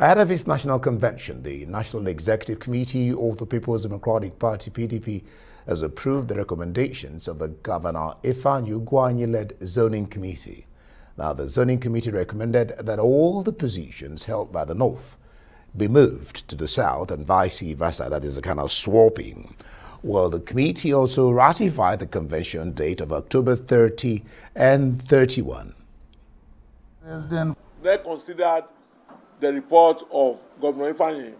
Ahead of its national convention, the National Executive Committee of the People's Democratic Party, PDP, has approved the recommendations of the Governor Ifeanyi Ugwuanyi-led Zoning Committee. Now, the Zoning Committee recommended that all the positions held by the North be moved to the South and vice versa. That is a kind of swapping. Well, the committee also ratified the convention date of October 30 and 31. President. They considered the report of Governor Ifeanyi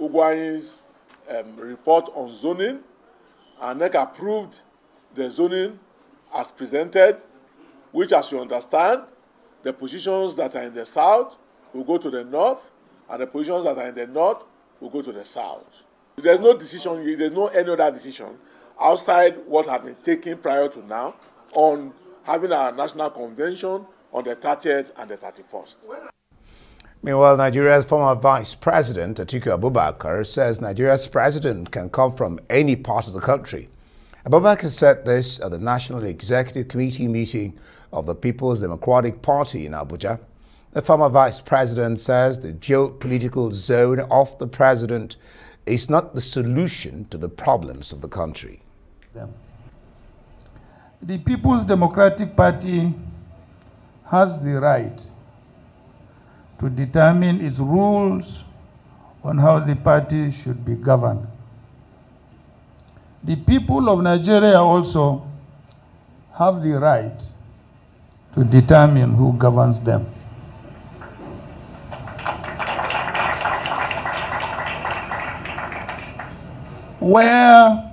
Ugwuanyi's um, report on zoning, and NEC approved the zoning as presented, which, as you understand, the positions that are in the south will go to the north, and the positions that are in the north will go to the south. There's no decision, there's no any other decision outside what had been taken prior to now on having a national convention on the 30th and the 31st. Meanwhile, Nigeria's former Vice President, Atiku Abubakar, says Nigeria's president can come from any part of the country. Abubakar said this at the National Executive Committee meeting of the People's Democratic Party in Abuja. The former vice president says the geopolitical zone of the president is not the solution to the problems of the country. The People's Democratic Party has the right to determine its rules on how the party should be governed. The people of Nigeria also have the right to determine who governs them. Where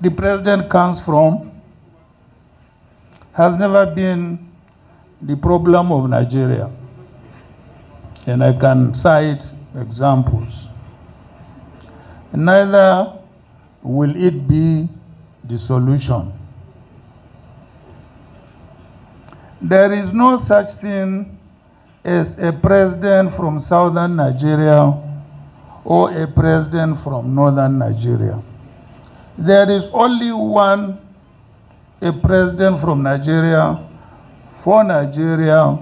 the president comes from has never been the problem of Nigeria and I can cite examples. Neither will it be the solution. There is no such thing as a president from southern Nigeria or a president from northern Nigeria. There is only one, a president from Nigeria, for Nigeria,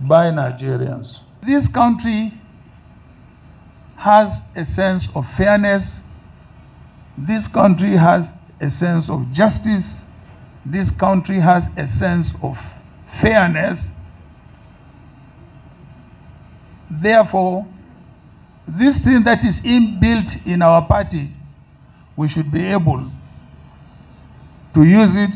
by Nigerians. This country has a sense of fairness. This country has a sense of justice. This country has a sense of fairness. Therefore, this thing that is inbuilt in our party, we should be able to use it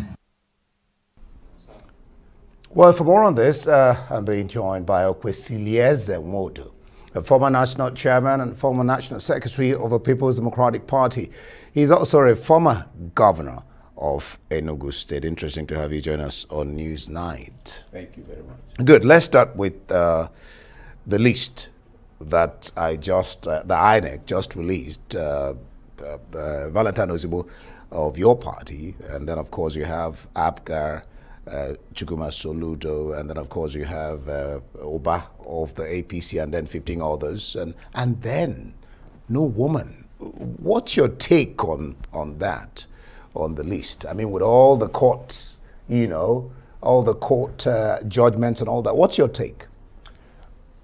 well, for more on this, uh, I'm being joined by Okwesilieze Nwodo, a former national chairman and former national secretary of the People's Democratic Party. He's also a former governor of Enugu State. Interesting to have you join us on News Night. Thank you very much. Good. Let's start with uh, the list that I just, uh, the INEC just released. Uh, uh, Valentine Ozigbo of your party, and then of course you have APGA uh, Chukwuma Soludo, and then of course you have uh, Uba of the APC, and then 15 others, and and then no woman. What's your take on on that, on the list? I mean, with all the courts, you know, all the court uh, judgments and all that. What's your take?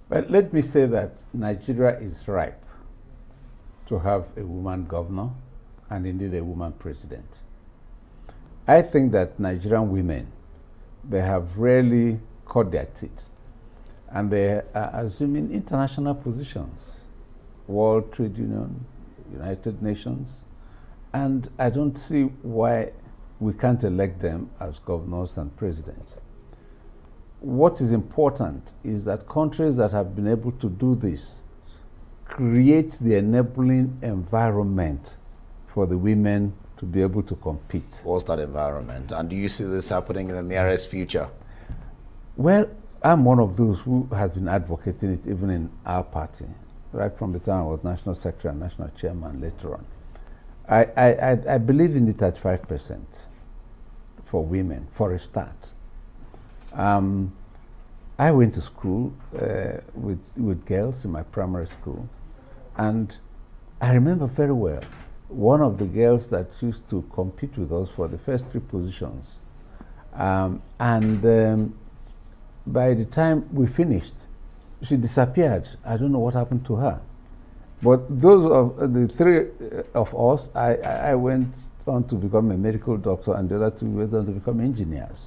Well, let me say that Nigeria is ripe to have a woman governor and indeed a woman president. I think that Nigerian women they have really cut their teeth. And they are assuming international positions, World Trade Union, United Nations, and I don't see why we can't elect them as governors and presidents. What is important is that countries that have been able to do this create the enabling environment for the women to be able to compete. What's that environment? And do you see this happening in the nearest future? Well, I'm one of those who has been advocating it even in our party, right from the time I was national secretary and national chairman later on. I, I, I believe in the 35% for women, for a start. Um, I went to school uh, with, with girls in my primary school, and I remember very well one of the girls that used to compete with us for the first three positions. Um, and um, by the time we finished, she disappeared. I don't know what happened to her. But those of uh, the three uh, of us, I, I went on to become a medical doctor, and the other two went on to become engineers.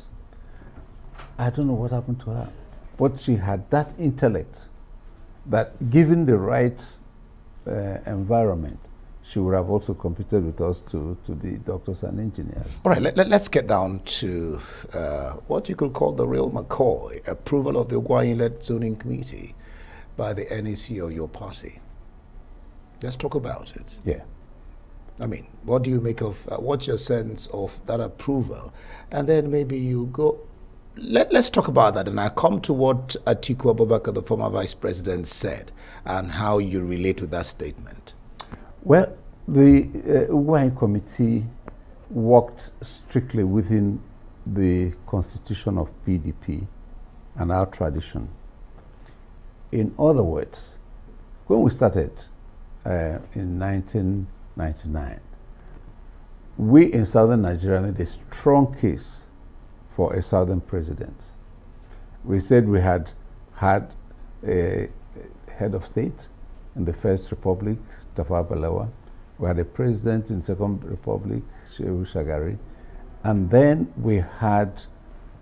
I don't know what happened to her, but she had that intellect that, given the right uh, environment, she would have also competed with us to, to be doctors and engineers. All right, let, us let, get down to uh, what you could call the real McCoy approval of the Ugwuanyi-led zoning committee by the NEC of your party. Let's talk about it. Yeah. I mean, what do you make of, uh, what's your sense of that approval? And then maybe you go, let, us talk about that. And I come to what Atiku Abubakar, the former vice president, said and how you relate with that statement. Well, the uh, Committee worked strictly within the constitution of PDP and our tradition. In other words, when we started uh, in 1999, we in southern Nigeria made a strong case for a southern president. We said we had had a head of state in the First Republic, Tafawa. We had a president in Second Republic, Shehu Shagari. And then we had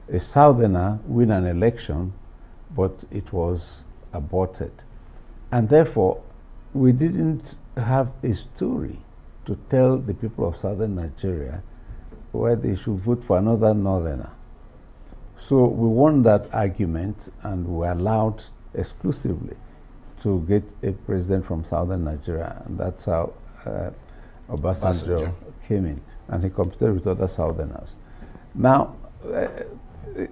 a southerner win an election, but it was aborted. And therefore, we didn't have a story to tell the people of southern Nigeria where they should vote for another northerner. So we won that argument and we were allowed exclusively to get a president from southern Nigeria. And that's how uh, Obasanjo, came in. And he competed with other southerners. Now, uh,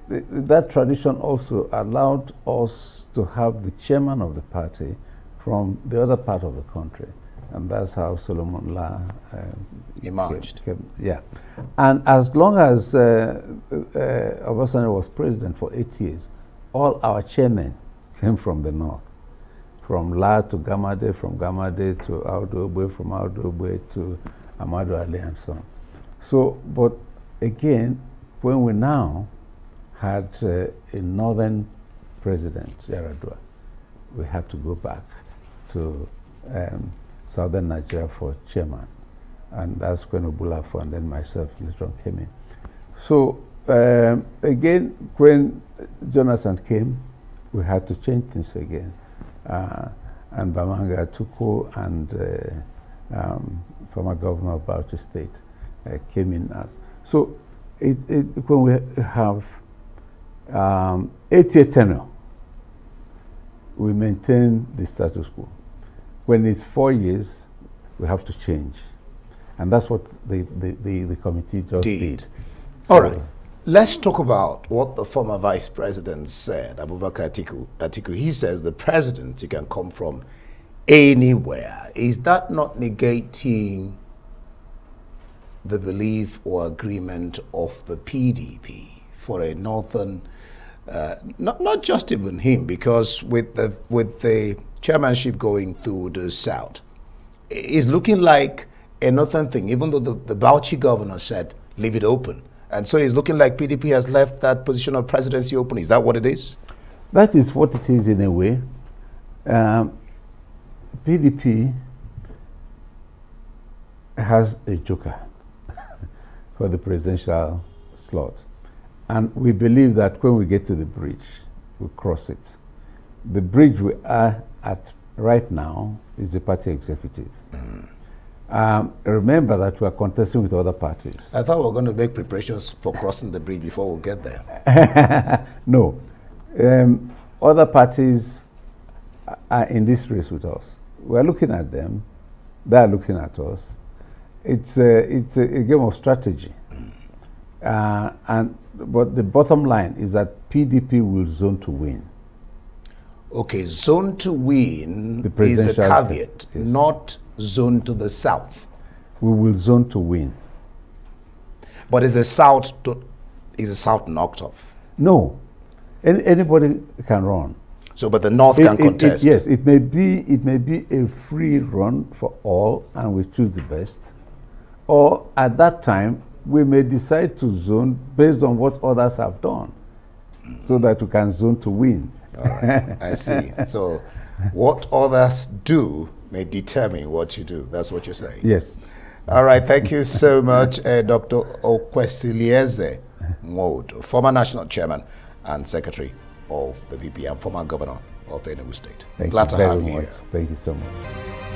that tradition also allowed us to have the chairman of the party from the other part of the country. And that's how Solomon Lar uh, emerged. Came, yeah. And as long as uh, uh, Obasanjo was president for eight years, all our chairmen came from the north. From Lar to Gemade, from Gemade to Audu Ogbeh, from Audu Ogbeh to Ahmadu Ali and so on. So, but again, when we now had uh, a northern president, Yar'Adua, we had to go back to um, southern Nigeria for chairman. And that's when Ogbulafor and then myself later on came in. So um, again, when Jonathan came, we had to change things again. Uh, and Bamanga Tukur and uh, um, former governor of Bauchi State uh, came in as. So it, it, when we have um, eight-year tenure, we maintain the status quo. When it's four years, we have to change. And that's what the, the, the, the committee just did. did. All so right. Let's talk about what the former vice president said, Abubakar Atiku. Atiku. He says the president can come from anywhere. Is that not negating the belief or agreement of the PDP for a northern, uh, not, not just even him, because with the, with the chairmanship going through the south, it's looking like a northern thing, even though the, the Bauchi governor said, leave it open. And so it's looking like PDP has left that position of presidency open. Is that what it is? That is what it is in a way. Um, PDP has a joker for the presidential slot. And we believe that when we get to the bridge, we cross it. The bridge we are at right now is the party executive. Mm. Um, remember that we are contesting with other parties. I thought we were going to make preparations for crossing the bridge before we get there. no. Um, other parties are in this race with us. We're looking at them. They are looking at us. It's a, it's a, a game of strategy. Mm. Uh, and, but the bottom line is that PDP will zone to win. Okay, zone to win the is the caveat, yes. not zone to the south. We will zone to win. But is the south to, is the south knocked off? No, Any, anybody can run. So, but the north it, can it, contest. It, yes, it may be it may be a free run for all, and we choose the best. Or at that time, we may decide to zone based on what others have done, mm. so that we can zone to win. All right. I see. So, what others do may determine what you do. That's what you're saying. Yes. All right. Thank you so much, uh, Dr. Okwesilieze Nwodo, former national chairman and secretary of the PPM, former governor of Enugu State. Thank Glad you to very have much. you here. Thank you so much.